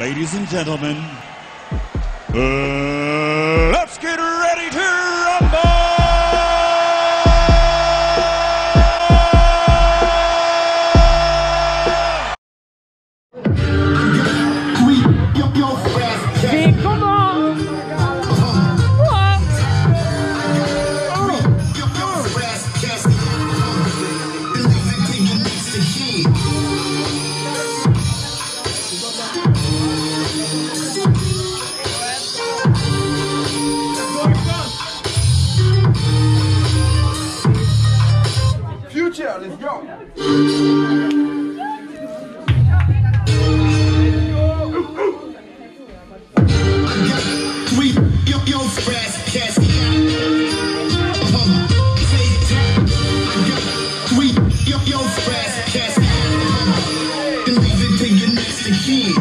Ladies and gentlemen, uh, let's get ready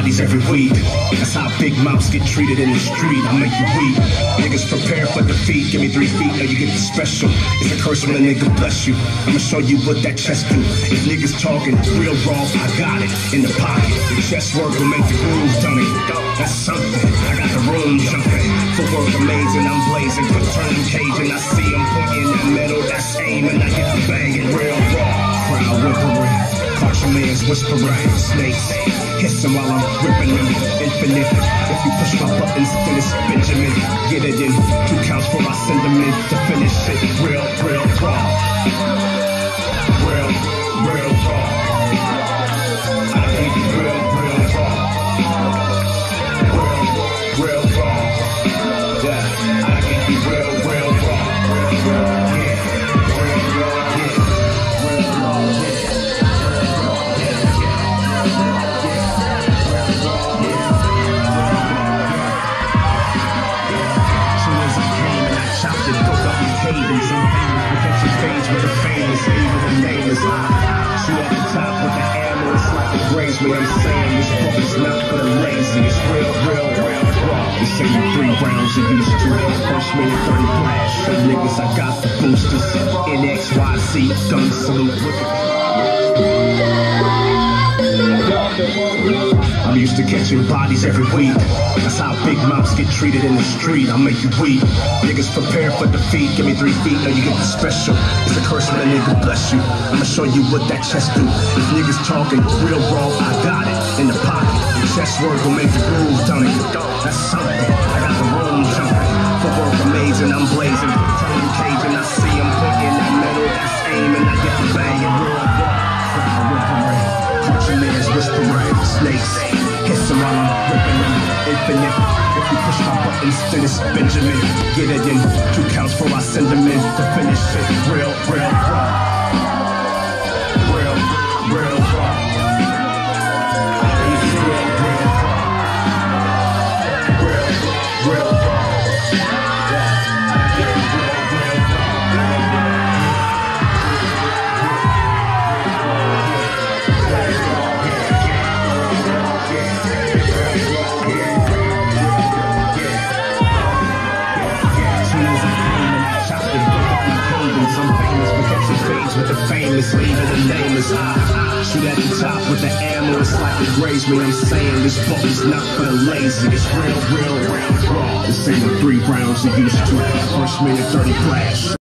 bodies every week. That's how big mouths get treated in the street. I make you weep. Niggas prepare for defeat. Give me three feet, now you get the special. It's a curse when a nigga bless you. I'ma show you what that chest do. If niggas talking real raw, I got it in the pocket. The chest work will make the groove dummy. That's something. I got the room jumping. Footwork amazing, I'm blazing. Quick turning cage and I see him pointing that metal. That's aiming. I get the banging real raw. Crowd whimpering. Your man's whispering. Snakes. Hissing while I'm ripping them. Infinite. If you push my buttons, then it's Benjamin. Get it in. Two counts for my them to finish it. Real, real raw. Real, real raw. I it real, real say you three rounds you used to. First minute, 30 flash. Some niggas, I got the boosters. NXYZ, gun salute the I'm used to catching bodies every week. That's how big mouths get treated in the street. I'll make you weep. Niggas prepare for defeat. Give me three feet, now you get the special. It's a curse when a nigga bless you. I'ma show you what that chest do. If niggas talking real raw, I got it in the pocket. The chest work will make the groove dummy. That's something. I got the room jumping. Footwork amazing, I'm blazing. Turning cage and I see him pointing that metal. That's aiming. I get the banging real whimpering. Your man's whispering. Snakes. Hissing while I'm ripping them. Infinite. If you push my buttons, then it's Benjamin. Get it in. Two counts for them in to finish it. Real, real raw. With the famous, even the nameless. Shoot at the top with the ammo, it's like it graze me. I'm saying this book is not for the lazy. It's real, real, real raw. This ain't the three rounds you used to. First minute, 30 flash.